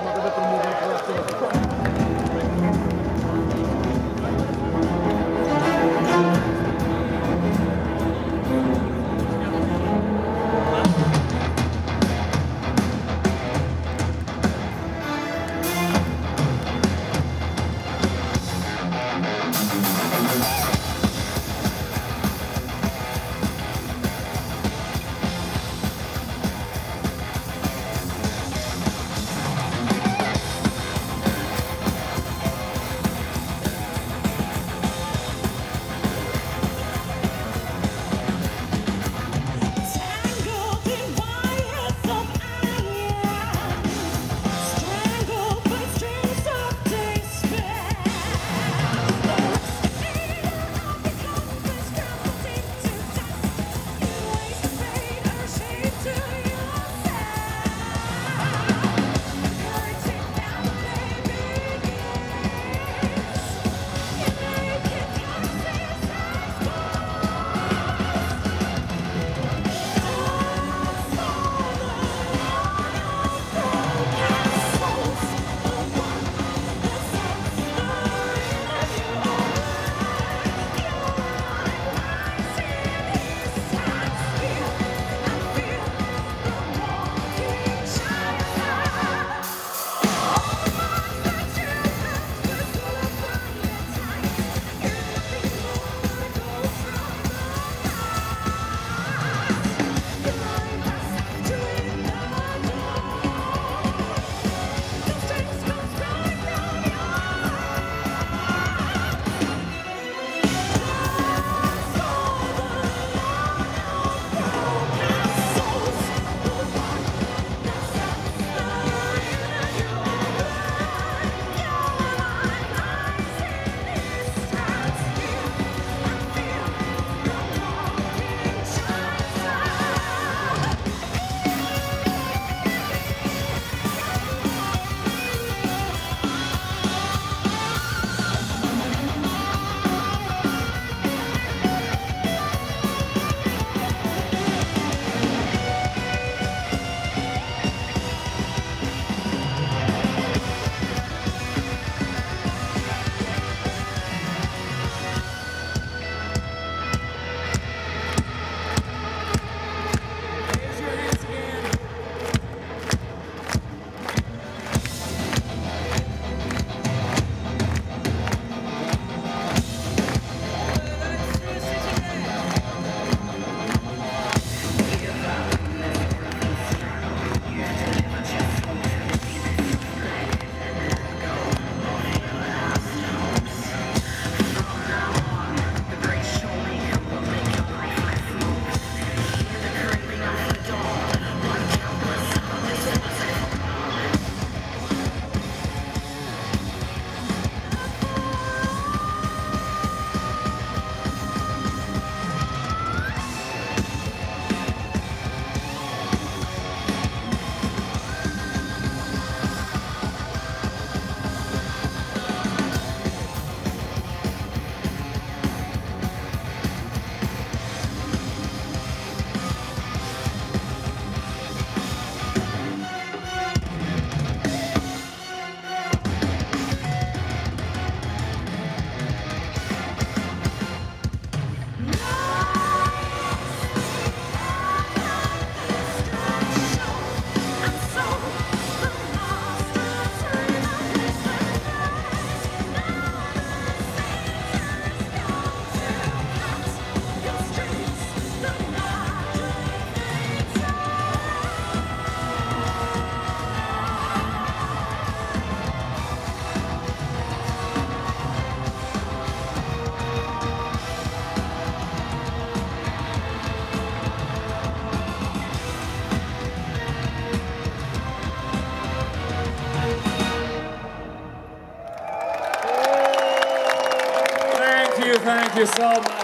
Tangled Thank you so much.